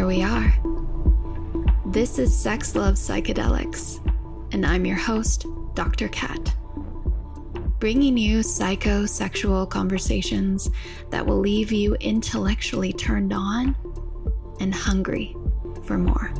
here we are. This is Sex Love Psychedelics, and I'm your host, Dr. Kat. Bringing you psychosexual conversations that will leave you intellectually turned on and hungry for more.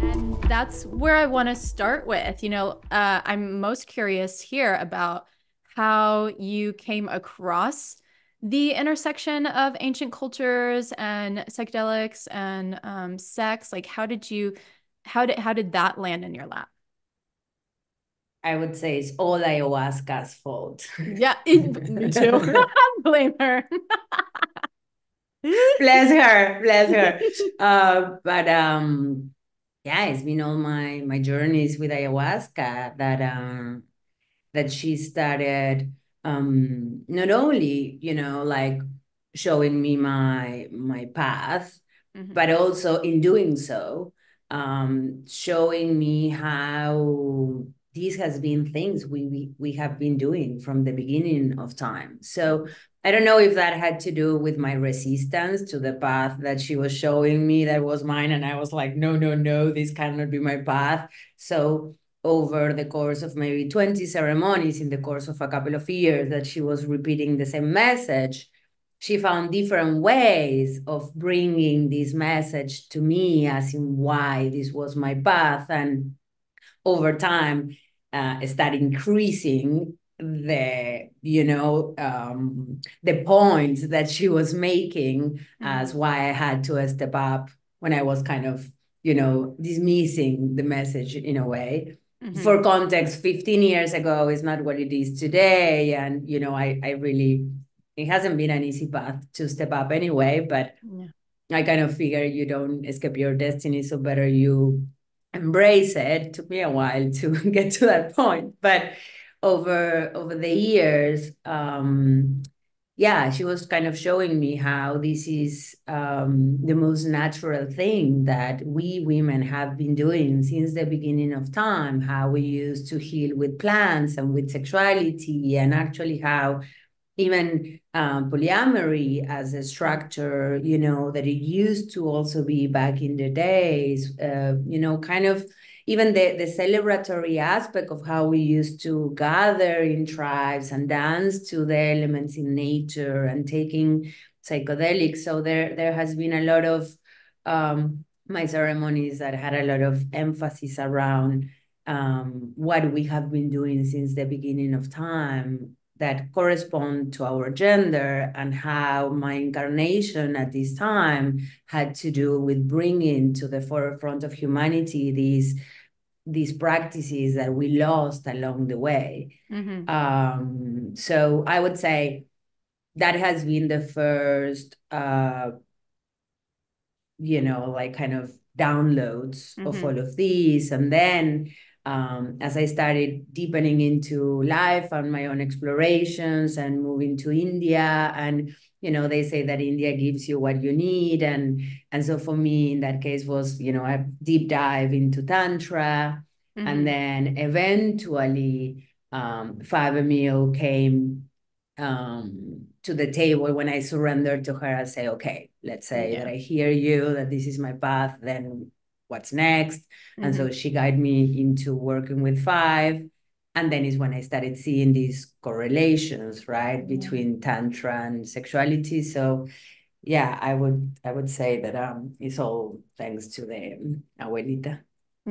And that's where I want to start with. You know, uh, I'm most curious here about how you came across the intersection of ancient cultures and psychedelics and um, sex like how did you how did how did that land in your lap I would say it's all ayahuasca's fault. Yeah, me too. Blame her. bless her, bless her. Uh, but um, yeah, it's been all my my journeys with ayahuasca that um that she started um, not only you know like showing me my my path mm-hmm. but also in doing so um, showing me how these has been things we, we we have been doing from the beginning of time so i don't know if that had to do with my resistance to the path that she was showing me that was mine and i was like no no no this cannot be my path so over the course of maybe 20 ceremonies in the course of a couple of years that she was repeating the same message she found different ways of bringing this message to me as in why this was my path and over time uh, start increasing the you know um, the points that she was making mm-hmm. as why i had to step up when i was kind of you know dismissing the message in a way Mm-hmm. For context, 15 years ago is not what it is today. And, you know, I, I really, it hasn't been an easy path to step up anyway, but yeah. I kind of figure you don't escape your destiny. So better you embrace it. it took me a while to get to that point. But over over the years, um, yeah, she was kind of showing me how this is um, the most natural thing that we women have been doing since the beginning of time, how we used to heal with plants and with sexuality, and actually how even um, polyamory as a structure, you know, that it used to also be back in the days, uh, you know, kind of even the, the celebratory aspect of how we used to gather in tribes and dance to the elements in nature and taking psychedelics. So there there has been a lot of um, my ceremonies that had a lot of emphasis around um, what we have been doing since the beginning of time that correspond to our gender and how my incarnation at this time had to do with bringing to the forefront of humanity these these practices that we lost along the way. Mm-hmm. Um, so I would say that has been the first, uh, you know, like kind of downloads mm-hmm. of all of these. And then um, as I started deepening into life and my own explorations and moving to India and you know they say that india gives you what you need and and so for me in that case was you know a deep dive into tantra mm-hmm. and then eventually um 5-MeO came um to the table when i surrendered to her i say okay let's say yeah. that i hear you that this is my path then what's next mm-hmm. and so mm-hmm. she guided me into working with five and then is when i started seeing these correlations right between tantra and sexuality so yeah i would i would say that um it's all thanks to the abuelita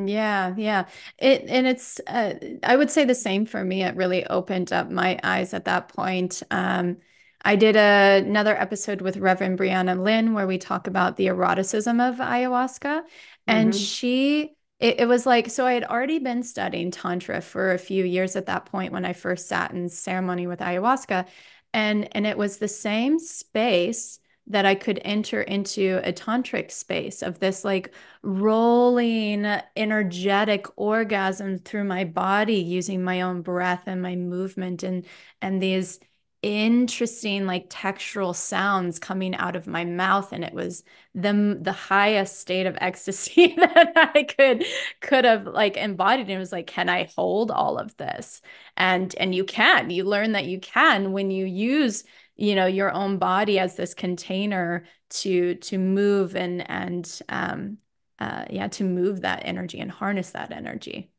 yeah, yeah. It and it's uh, I would say the same for me. It really opened up my eyes at that point. Um, I did a, another episode with Reverend Brianna Lynn where we talk about the eroticism of ayahuasca, and mm-hmm. she it, it was like, so I had already been studying Tantra for a few years at that point when I first sat in ceremony with ayahuasca. And, and it was the same space that I could enter into a tantric space of this like rolling energetic orgasm through my body using my own breath and my movement and and these interesting like textural sounds coming out of my mouth and it was the the highest state of ecstasy that I could could have like embodied. And it was like can I hold all of this? And and you can. You learn that you can when you use you know your own body as this container to to move and and um uh yeah to move that energy and harness that energy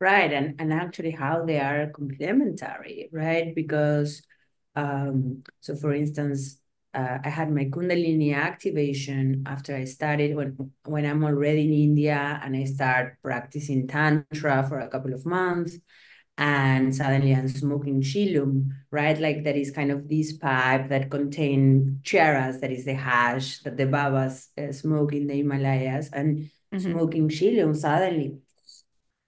right and and actually how they are complementary right because um so for instance uh, I had my Kundalini activation after I started when when I'm already in India and I start practicing Tantra for a couple of months and suddenly I'm smoking chillum, right? Like that is kind of this pipe that contain charas, that is the hash that the Babas uh, smoke in the Himalayas, and mm-hmm. smoking chillum suddenly,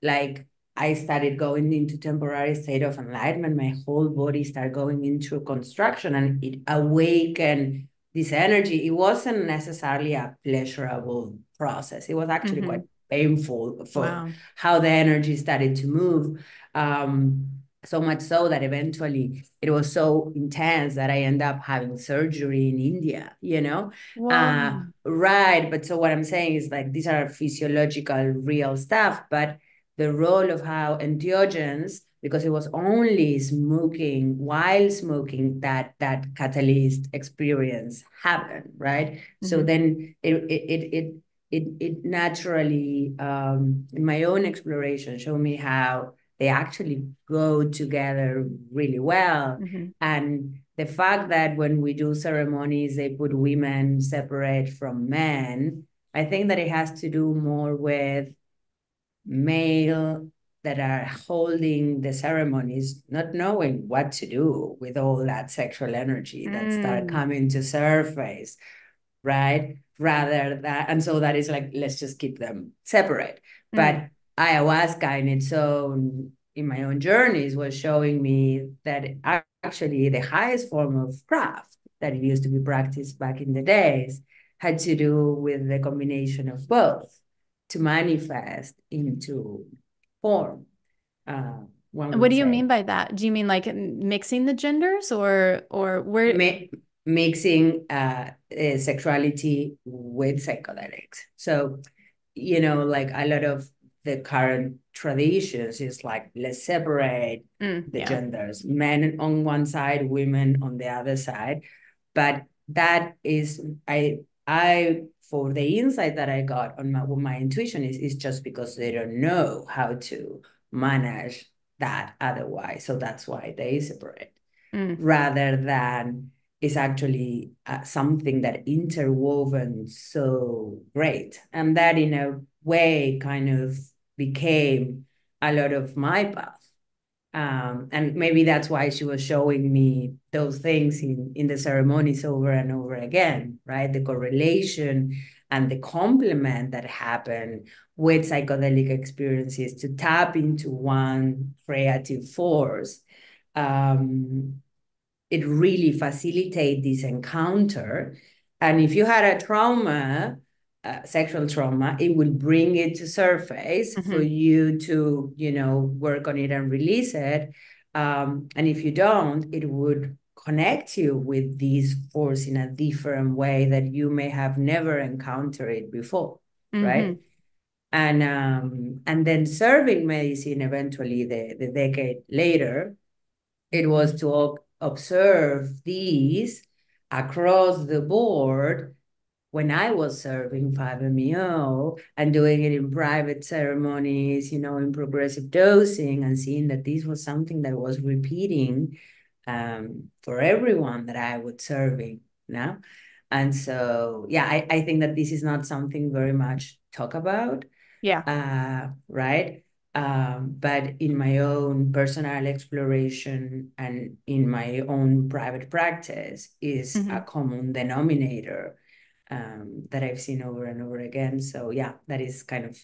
like I started going into temporary state of enlightenment. My whole body started going into construction, and it awakened this energy. It wasn't necessarily a pleasurable process. It was actually mm-hmm. quite painful for wow. how the energy started to move. Um, so much so that eventually it was so intense that I end up having surgery in India, you know? Wow. Uh, right. But so what I'm saying is like these are physiological, real stuff, but the role of how entheogens, because it was only smoking while smoking that that catalyst experience happened, right? Mm-hmm. So then it it it, it it it naturally um, in my own exploration showed me how they actually go together really well mm-hmm. and the fact that when we do ceremonies they put women separate from men i think that it has to do more with male that are holding the ceremonies not knowing what to do with all that sexual energy that mm. start coming to surface right rather that and so that is like let's just keep them separate mm. but ayahuasca in its own in my own journeys was showing me that actually the highest form of craft that used to be practiced back in the days had to do with the combination of both to manifest into form uh, what do you say. mean by that do you mean like mixing the genders or or where mixing uh, uh, sexuality with psychedelics. So, you know, like a lot of the current traditions is like let's separate mm, the yeah. genders, men on one side, women on the other side. But that is I I for the insight that I got on my my intuition is is just because they don't know how to manage that otherwise. So that's why they separate mm. rather than is actually uh, something that interwoven so great and that in a way kind of became a lot of my path um, and maybe that's why she was showing me those things in, in the ceremonies over and over again right the correlation and the complement that happened with psychedelic experiences to tap into one creative force um, it really facilitates this encounter. And if you had a trauma, uh, sexual trauma, it will bring it to surface mm-hmm. for you to, you know, work on it and release it. Um, and if you don't, it would connect you with this force in a different way that you may have never encountered it before, mm-hmm. right? And um, and then serving medicine eventually the, the decade later, it was to observe these across the board when I was serving 5-MeO and doing it in private ceremonies, you know, in progressive dosing and seeing that this was something that was repeating um, for everyone that I was serving now. And so, yeah, I, I think that this is not something very much talk about. Yeah. Uh, right. Um, but in my own personal exploration and in my own private practice is mm-hmm. a common denominator um, that I've seen over and over again. So yeah, that is kind of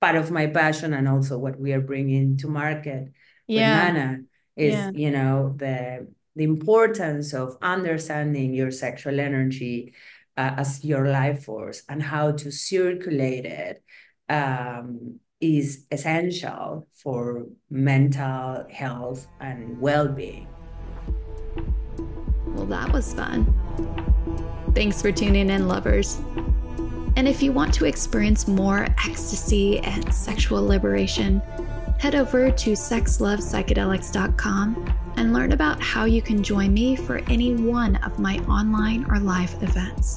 part of my passion and also what we are bringing to market yeah. with Nana is yeah. you know the the importance of understanding your sexual energy uh, as your life force and how to circulate it um, is essential for mental health and well being. Well, that was fun. Thanks for tuning in, lovers. And if you want to experience more ecstasy and sexual liberation, head over to sexlovepsychedelics.com and learn about how you can join me for any one of my online or live events.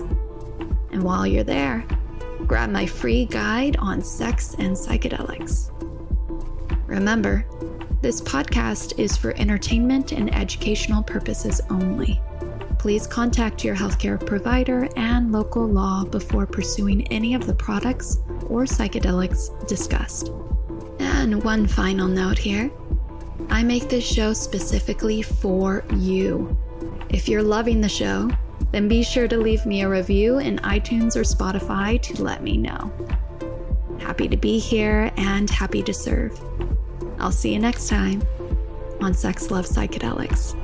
And while you're there, grab my free guide on sex and psychedelics. Remember, this podcast is for entertainment and educational purposes only. Please contact your healthcare provider and local law before pursuing any of the products or psychedelics discussed. And one final note here I make this show specifically for you. If you're loving the show, then be sure to leave me a review in iTunes or Spotify to let me know. Happy to be here and happy to serve. I'll see you next time on Sex Love Psychedelics.